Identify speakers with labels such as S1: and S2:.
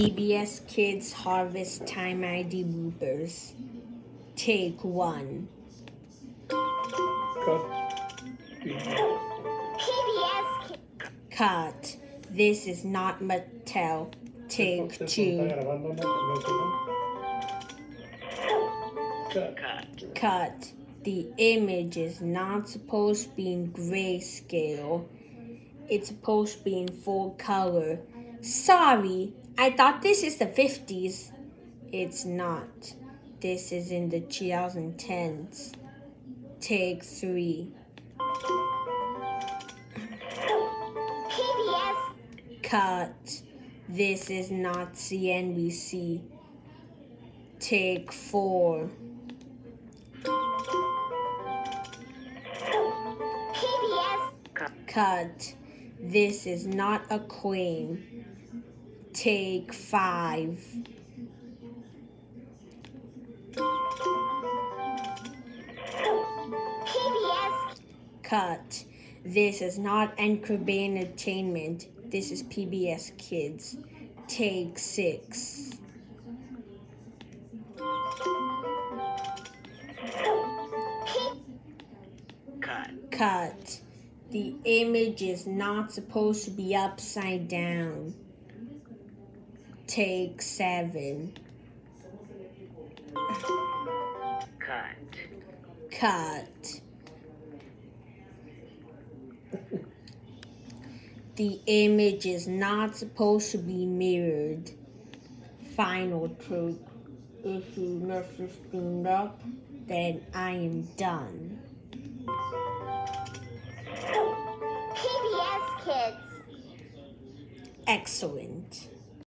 S1: PBS Kids Harvest Time ID bloopers. Take one.
S2: Cut.
S3: PBS Kids.
S1: Cut. This is not Mattel. Take
S2: Está
S1: two.
S2: Cut.
S4: Cut.
S1: Cut. The image is not supposed to be in grayscale. It's supposed to be in full color. Sorry, I thought this is the 50s. It's not. This is in the 2010s. Take three.
S3: PBS.
S1: Cut. This is not CNBC. Take four.
S3: PBS.
S1: Cut. This is not a queen. Take five.
S3: PBS.
S1: Cut. This is not Anchor Bay Entertainment. This is PBS Kids. Take six.
S4: Cut.
S1: Cut. The image is not supposed to be upside down. Take seven.
S4: Cut.
S1: Cut. The image is not supposed to be mirrored. Final truth. If you mess this thing up, then I am done.
S3: PBS Kids.
S1: Excellent.